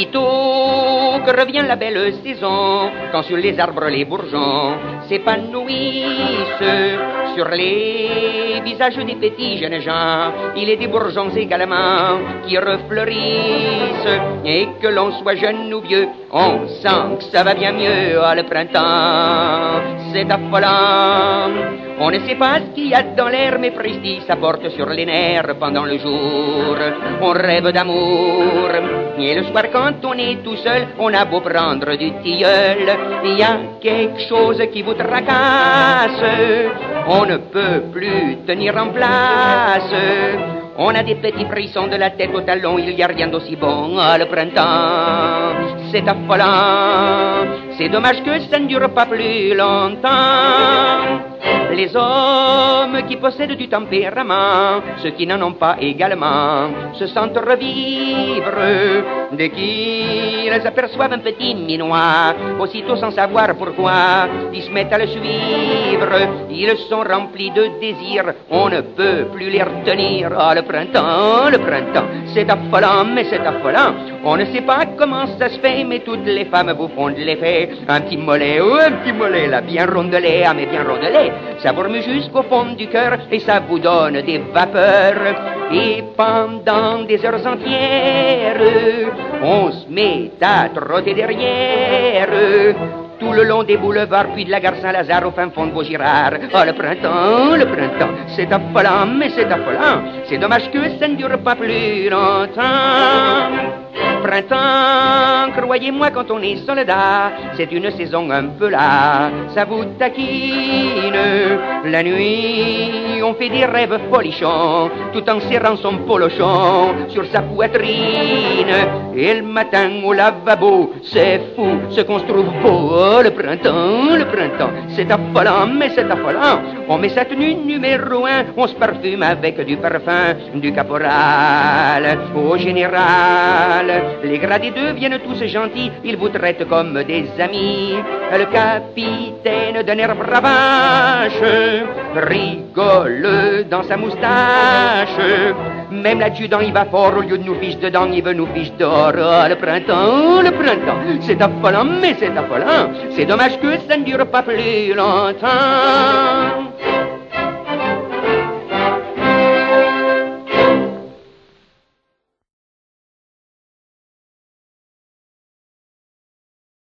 Sitôt que revient la belle saison, quand sur les arbres les bourgeons s'épanouissent, sur les visages des petits jeunes gens, il est des bourgeons également qui refleurissent, et que l'on soit jeune ou vieux, on sent que ça va bien mieux à le printemps. C'est affolant. On ne sait pas ce qu'il y a dans l'air, mais Fristy, ça porte sur les nerfs pendant le jour. On rêve d'amour. Et le soir, quand on est tout seul, on a beau prendre du tilleul. Il y a quelque chose qui vous tracasse. On ne peut plus tenir en place. On a des petits frissons de la tête au talon, il n'y a rien d'aussi bon à le printemps. C'est affolant, c'est dommage que ça ne dure pas plus longtemps. Les hommes qui possèdent du tempérament, ceux qui n'en ont pas également, se sentent revivre dès qu'ils aperçoivent un petit minois. Aussitôt sans savoir pourquoi, ils se mettent à le suivre. Ils sont remplis de désir, on ne peut plus les retenir. Ah, le printemps, le printemps, c'est affolant, mais c'est affolant. On ne sait pas comment ça se fait, mais toutes les femmes vous font de l'effet. Un petit mollet, oh, un petit mollet, là, bien rondelé, ah, mais bien rondelé. Ça vous jusqu'au fond du cœur et ça vous donne des vapeurs. Et pendant des heures entières, on se met à trotter derrière. Tout le long des boulevards, puis de la gare Saint-Lazare au fin fond de Vaugirard. Oh, le printemps, le printemps, c'est affolant, mais c'est affolant. C'est dommage que ça ne dure pas plus longtemps. Printemps, croyez-moi, quand on est soldat, c'est une saison un peu là, ça vous taquine. La nuit, on fait des rêves folichons, tout en serrant son polochon sur sa poitrine. Et le matin au lavabo, c'est fou ce qu'on se trouve beau. Oh, le printemps, le printemps, c'est affolant, mais c'est affolant. On met sa tenue numéro un, on se parfume avec du parfum du caporal au général. Les gradés deviennent tous gentils, ils vous traitent comme des amis. Le capitaine d'un air bravache rigole dans sa moustache. Même l'adjudant, il va fort, au lieu de nous fiche dedans, il veut nous fiche dehors. Oh, le printemps, le printemps, c'est affolant, mais c'est affolant. C'est dommage que ça ne dure pas plus longtemps.